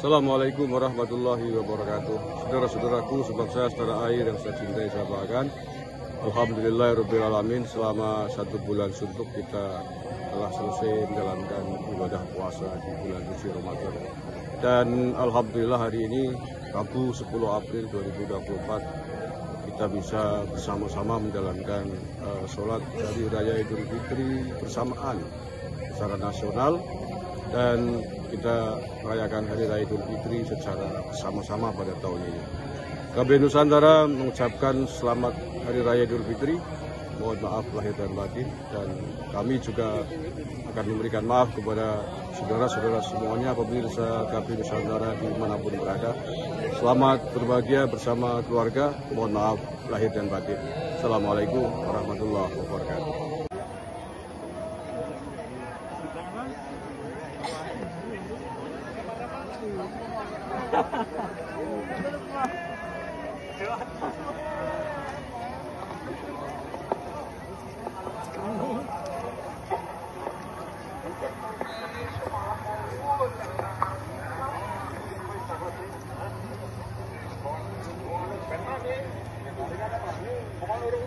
Assalamualaikum warahmatullahi wabarakatuh. Saudara-saudaraku, sebangsa, saudara air yang saya cintai, saya banggakan. Alhamdulillahirrahmanirrahim selama satu bulan suntuk kita telah selesai menjalankan ibadah puasa di bulan suci Ramadan. Dan Alhamdulillah hari ini Rabu 10 April 2024 kita bisa bersama-sama menjalankan uh, sholat dari Raya Idul Fitri bersamaan secara nasional dan kita merayakan Hari Raya Idul Fitri secara bersama-sama pada tahun ini. KB Nusantara mengucapkan selamat Hari Raya Idul Fitri. Mohon maaf lahir dan batin dan kami juga akan memberikan maaf kepada saudara-saudara semuanya pemirsa KB Nusantara di mana pun berada. Selamat berbahagia bersama keluarga. Mohon maaf lahir dan batin. Assalamualaikum warahmatullahi wabarakatuh. Bukan urung